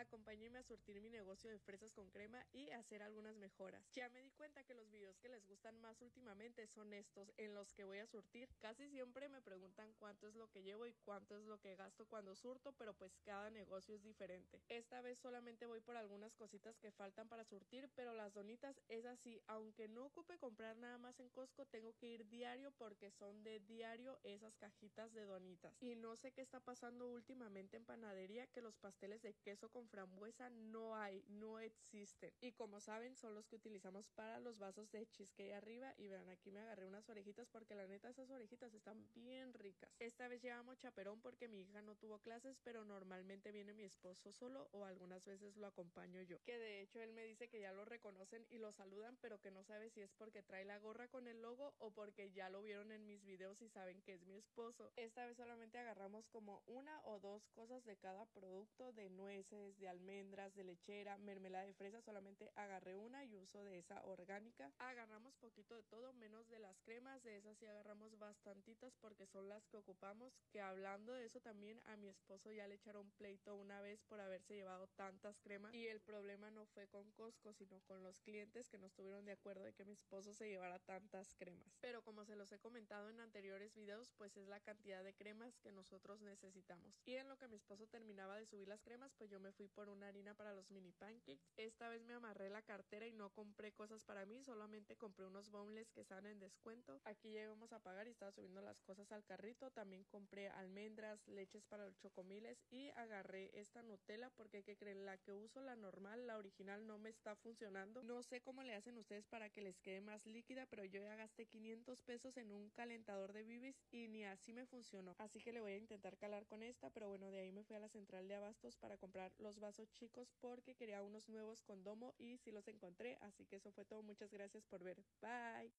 acompáñenme a surtir mi negocio de fresas con crema y hacer algunas mejoras. Ya me di cuenta que los videos que les gustan más últimamente son estos en los que voy a surtir. Casi siempre me preguntan cuánto es lo que llevo y cuánto es lo que gasto cuando surto, pero pues cada negocio es diferente. Esta vez solamente voy por algunas cositas que faltan para surtir, pero las donitas es así, aunque no ocupe comprar nada más en Costco, tengo que ir diario porque son de diario esas cajitas de donitas. Y no sé qué está pasando últimamente en panadería que los pasteles de queso con frambuesa no hay, no existen. Y como saben, son los que utilizamos para los vasos de cheesecake arriba. Y vean, aquí me agarré unas orejitas porque la neta esas orejitas están bien ricas. Esta vez llevamos chaperón porque mi hija no tuvo clases, pero normalmente viene mi esposo solo o algunas veces lo acompaño yo. Que de hecho él me dice que ya lo reconocen y lo saludan, pero que no sabe si es porque trae la gorra con el logo o porque ya lo vieron en mis videos y saben que es mi esposo. Esta vez solamente agarramos como una o dos cosas de cada producto de nueces, de almendras, de lechera, mermelada de fresa, solamente agarré una y uso de esa orgánica. Agarramos poquito de todo menos de las cremas, de esas sí agarramos bastantitas porque son las que ocupamos, que hablando de eso también a mi esposo ya le echaron pleito una vez por haberse llevado tantas cremas y el problema no fue con Costco sino con los clientes que no estuvieron de acuerdo de que mi esposo se llevara tantas cremas. Pero como se los he comentado en anteriores videos pues es la cantidad de cremas que nosotros necesitamos. Y en lo que mi esposo terminaba de subir las cremas pues yo me fui por una harina para los mini pancakes. Esta vez me amarré la cartera y no compré cosas para mí, solamente compré unos boneless que están en descuento. Aquí llegamos a pagar y estaba subiendo las cosas al carrito. También compré almendras, leches para los chocomiles y agarré esta Nutella porque que creen la que uso la normal, la original no me está funcionando. No sé cómo le hacen ustedes para que les quede más líquida, pero yo ya gasté 500 pesos en un calentador de bibis y ni así me funcionó. Así que le voy a intentar calar con esta, pero bueno, de ahí me fui a la central de abastos para comprar los vasos chicos porque quería unos nuevos con domo y sí los encontré. Así que eso fue todo. Muchas gracias por ver. Bye.